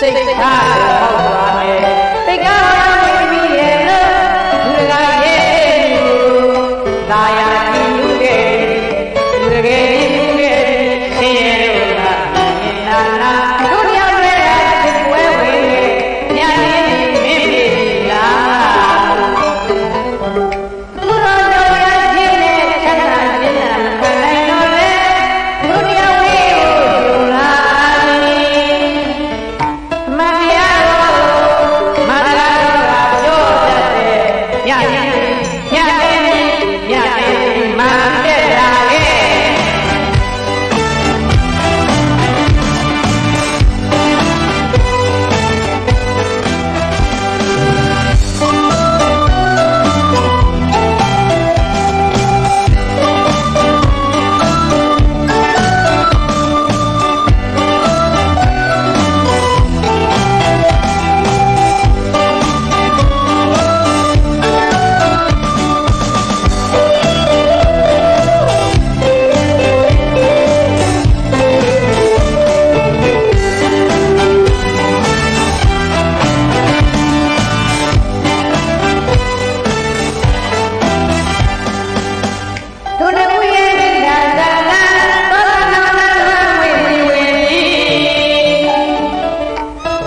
စိတ်ထားပေါက်သွားမယ်သိက္ခာဝိမိရဲ့လူတကာရဲ့သာယာ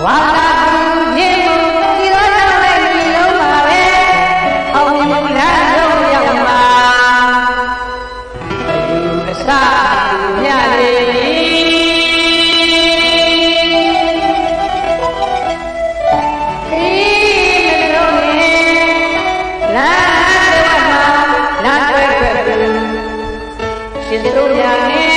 ဝါလာသူဖြစ်မှုဒီတော့တော့လည်းဒီလုံးပါပဲအောင်မြင်တာတော့ရောက်မှာအစမြလေရှင်တို့များနဲ့